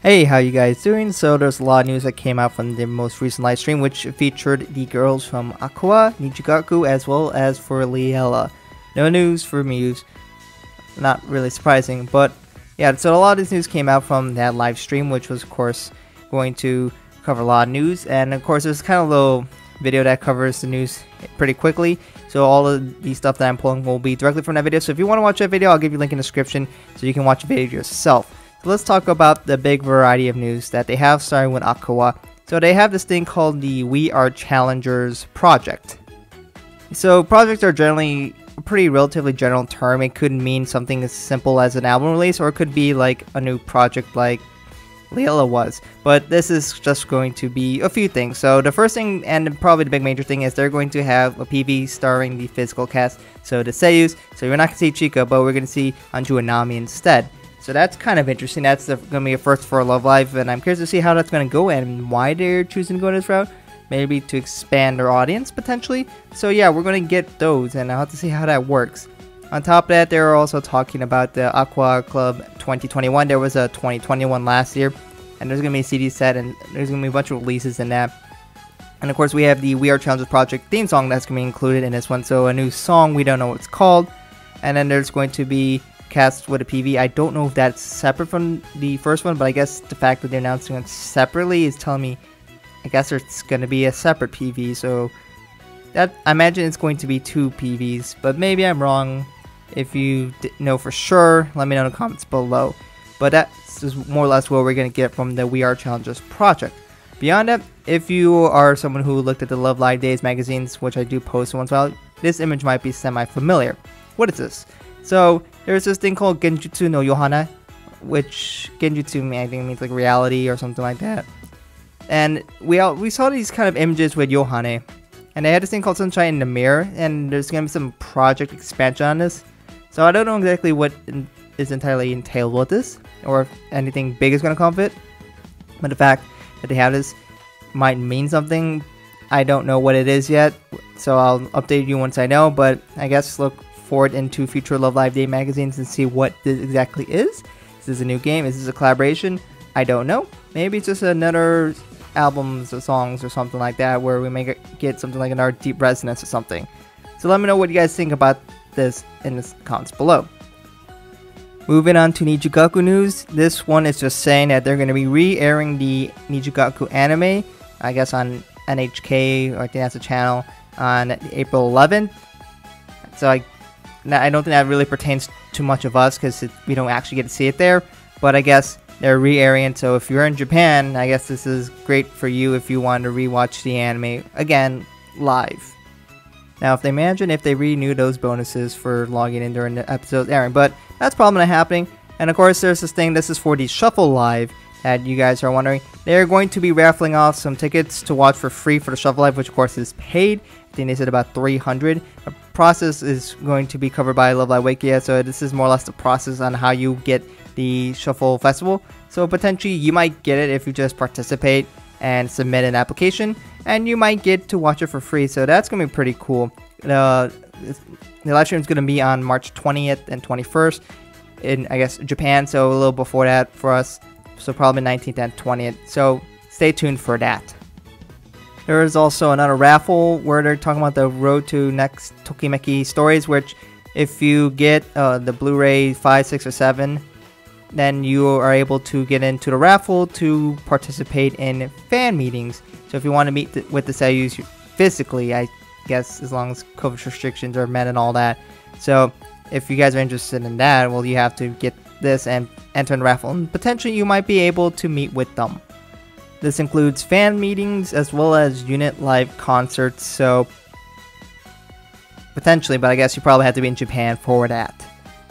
Hey, how you guys doing? So there's a lot of news that came out from the most recent live stream, which featured the girls from Aqours, Nijigaku, as well as for Liella. No news for Muse. Not really surprising, but yeah, so a lot of this news came out from that live stream, which was, of course, going to cover a lot of news. And of course, there's kind of a little video that covers the news pretty quickly. So all of the stuff that I'm pulling will be directly from that video. So if you want to watch that video, I'll give you a link in the description so you can watch the video yourself. So let's talk about the big variety of news that they have starting with Aqours. So they have this thing called the We Are Challengers project. So projects are generally a pretty relatively general term. It could mean something as simple as an album release or it could be like a new project like Liella was. But this is just going to be a few things. So the first thing and probably the big major thing is they're going to have a PV starring the physical cast. So the Seiyus. So you're not going to see Chika, but we're going to see Anju Inami instead. So that's kind of interesting. That's going to be a first for Love Live, and I'm curious to see how that's going to go and why they're choosing to go this route. Maybe to expand their audience potentially. So yeah, we're going to get those, and I'll have to see how that works. On top of that, they were also talking about the Aqours Club 2021. There was a 2021 last year, and there's going to be a CD set, and there's going to be a bunch of releases in that. And of course, we have the We Are Challengers Project theme song that's going to be included in this one. So a new song, we don't know what it's called. And then there's going to be cast with a PV. I don't know if that's separate from the first one, but I guess the fact that they're announcing it separately is telling me, I guess it's going to be a separate PV. So that I imagine it's going to be two PVs, but maybe I'm wrong. If you know for sure, let me know in the comments below. But that's more or less what we're going to get from the We Are Challengers project. Beyond that, if you are someone who looked at the Love Live Days magazines, which I do post once in a while, this image might be semi-familiar. What is this? So there's this thing called Genjutsu no Yohane, which Genjutsu I think means like reality or something like that. And we all, we saw these kind of images with Yohane, and they had this thing called Sunshine in the Mirror, and there's gonna be some project expansion on this. So I don't know exactly what is entirely entailed with this, or if anything big is gonna come of it. But the fact that they have this might mean something. I don't know what it is yet, so I'll update you once I know. But I guess look forward into future Love Live Day magazines and see what this exactly is. Is this a new game? Is this a collaboration? I don't know. Maybe it's just another albums or songs or something like that where we may get something like another Deep Resonance or something. So let me know what you guys think about this in the comments below. Moving on to Nijigaku news, this one is just saying that they're going to be re-airing the Nijigaku anime, I guess on NHK, or I think that's a channel, on April 11th. So I I don't think that really pertains to much of us because we don't actually get to see it there. But I guess they're re-airing, so if you're in Japan, I guess this is great for you if you want to rewatch the anime again live. Now, if they imagine if they renew those bonuses for logging in during the episodes airing, but that's probably not happening. And of course, there's this thing. This is for the Shuffle Live that you guys are wondering. They're going to be raffling off some tickets to watch for free for the Shuffle Live, which of course is paid. I think they said about 300 process is going to be covered by Love Live Wikia, so this is more or less the process on how you get the Shuffle Festival. So potentially you might get it if you just participate and submit an application, and you might get to watch it for free, so that's going to be pretty cool. Uh, the live stream is going to be on March 20th and 21st in, I guess, Japan, so a little before that for us, so probably 19th and 20th, so stay tuned for that. There is also another raffle where they're talking about the road to next Tokimeki stories, which if you get uh, the Blu-ray 5, 6, or 7, then you are able to get into the raffle to participate in fan meetings. So if you want to meet th with the Seiyus physically, I guess as long as COVID restrictions are met and all that. So if you guys are interested in that, well, you have to get this and enter in raffle, and potentially you might be able to meet with them. This includes fan meetings as well as unit live concerts, so potentially, but I guess you probably have to be in Japan for that.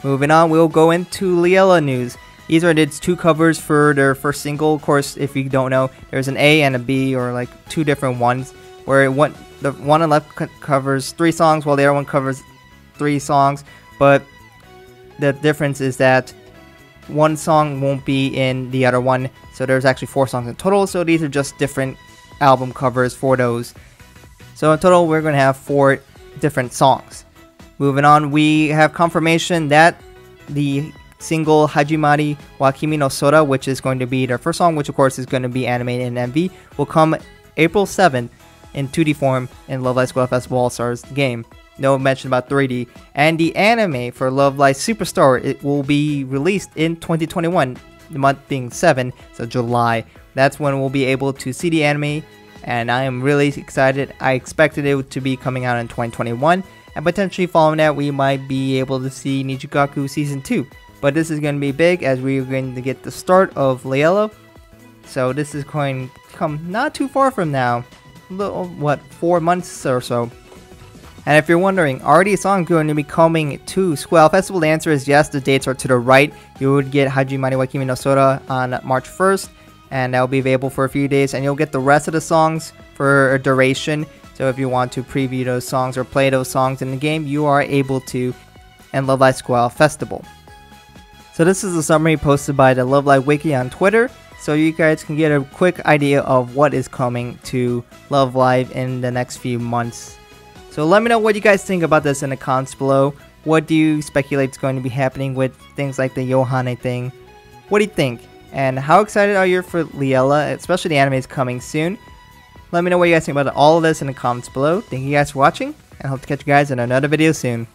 Moving on, we'll go into Liella news. These are its two covers for their first single. Of course, if you don't know, there's an A and a B, or like two different ones, where one the one on the left covers three songs, while the other one covers three songs. But the difference is that one song won't be in the other one. So there's actually four songs in total. So these are just different album covers for those. So in total, we're going to have four different songs. Moving on, we have confirmation that the single Hajimari wa Kimi no Sora, which is going to be their first song, which of course is going to be animated in MV, will come April 7th in 2D form in Love Live Squad Festival All Stars game. No mention about 3D. And the anime for Love Live Superstar it will be released in 2021, the month being 7, so July. That's when we'll be able to see the anime, and I am really excited. I expected it to be coming out in 2021, and potentially following that, we might be able to see Nijigaku Season 2. But this is going to be big as we're going to get the start of Liella. So this is going to come not too far from now. Little, what, four months or so. And if you're wondering, are these songs going to be coming to Squall Festival? The answer is yes, the dates are to the right. You would get Hajimari wa Kimi no on March 1st, and that will be available for a few days, and you'll get the rest of the songs for a duration. So if you want to preview those songs or play those songs in the game, you are able to and Love Live Squall Festival. So this is a summary posted by the Love Live Wiki on Twitter, so you guys can get a quick idea of what is coming to Love Live in the next few months. So let me know what you guys think about this in the comments below. What do you speculate is going to be happening with things like the Yohane thing? What do you think? And how excited are you for Liella, especially the anime is coming soon? Let me know what you guys think about all of this in the comments below. Thank you guys for watching, and I hope to catch you guys in another video soon.